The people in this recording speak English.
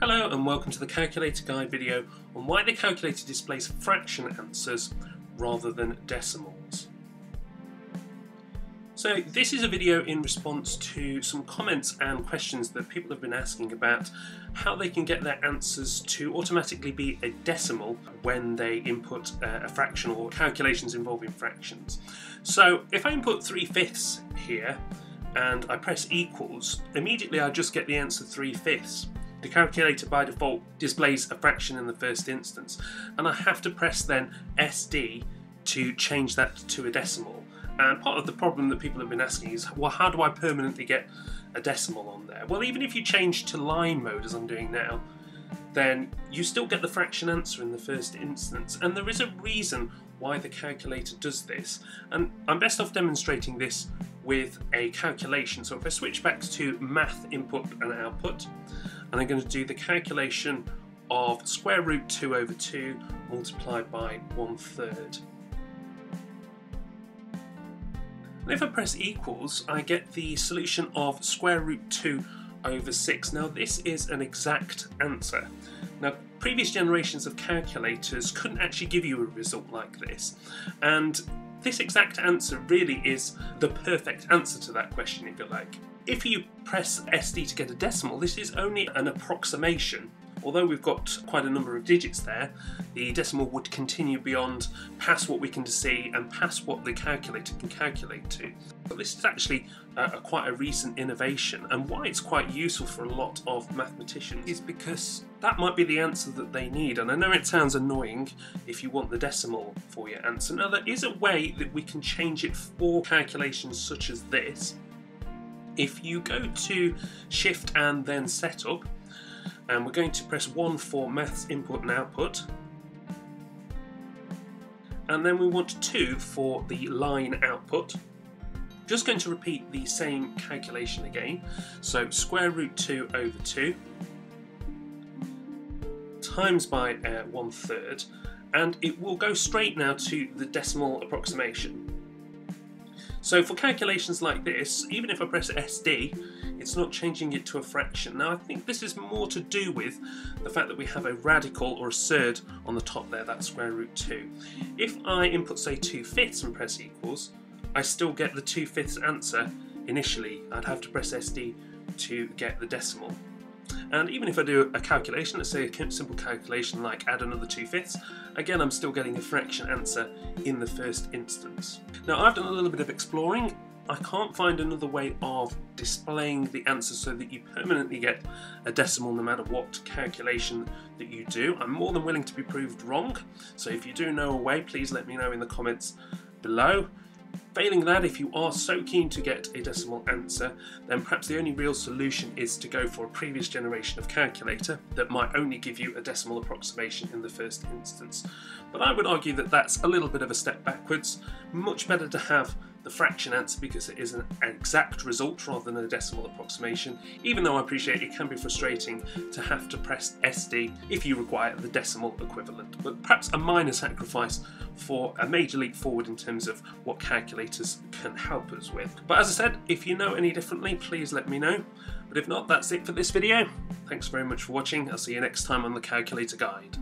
Hello and welcome to the Calculator Guide video on why the calculator displays fraction answers rather than decimals. So this is a video in response to some comments and questions that people have been asking about how they can get their answers to automatically be a decimal when they input uh, a fraction or calculations involving fractions. So if I input 3 fifths here and I press equals, immediately I just get the answer 3 fifths. The calculator by default displays a fraction in the first instance, and I have to press then SD to change that to a decimal. And part of the problem that people have been asking is, well, how do I permanently get a decimal on there? Well, even if you change to line mode, as I'm doing now, then you still get the fraction answer in the first instance. And there is a reason why the calculator does this. And I'm best off demonstrating this with a calculation. So if I switch back to math input and output, and I'm going to do the calculation of square root 2 over 2 multiplied by 1 third. And if I press equals, I get the solution of square root 2 over 6. Now this is an exact answer. Now previous generations of calculators couldn't actually give you a result like this and this exact answer really is the perfect answer to that question if you like. If you press SD to get a decimal, this is only an approximation. Although we've got quite a number of digits there, the decimal would continue beyond past what we can see and past what the calculator can calculate to. But this is actually uh, a quite a recent innovation and why it's quite useful for a lot of mathematicians is because that might be the answer that they need. And I know it sounds annoying if you want the decimal for your answer. Now there is a way that we can change it for calculations such as this if you go to Shift and then Setup, and we're going to press 1 for Maths Input and Output, and then we want 2 for the line output. Just going to repeat the same calculation again. So square root 2 over 2 times by uh, one third, and it will go straight now to the decimal approximation. So for calculations like this, even if I press SD, it's not changing it to a fraction. Now I think this is more to do with the fact that we have a radical or a surd on the top there, that's square root 2. If I input say 2 fifths and press equals, I still get the 2 fifths answer initially. I'd have to press SD to get the decimal. And even if I do a calculation, let's say a simple calculation like add another 2 fifths, again I'm still getting a fraction answer in the first instance. Now I've done a little bit of exploring. I can't find another way of displaying the answer so that you permanently get a decimal no matter what calculation that you do. I'm more than willing to be proved wrong, so if you do know a way, please let me know in the comments below. Failing that, if you are so keen to get a decimal answer, then perhaps the only real solution is to go for a previous generation of calculator that might only give you a decimal approximation in the first instance. But I would argue that that's a little bit of a step backwards. Much better to have the fraction answer because it is an exact result rather than a decimal approximation, even though I appreciate it can be frustrating to have to press SD if you require the decimal equivalent, but perhaps a minor sacrifice for a major leap forward in terms of what calculators can help us with. But as I said, if you know any differently, please let me know. But if not, that's it for this video. Thanks very much for watching. I'll see you next time on the Calculator Guide.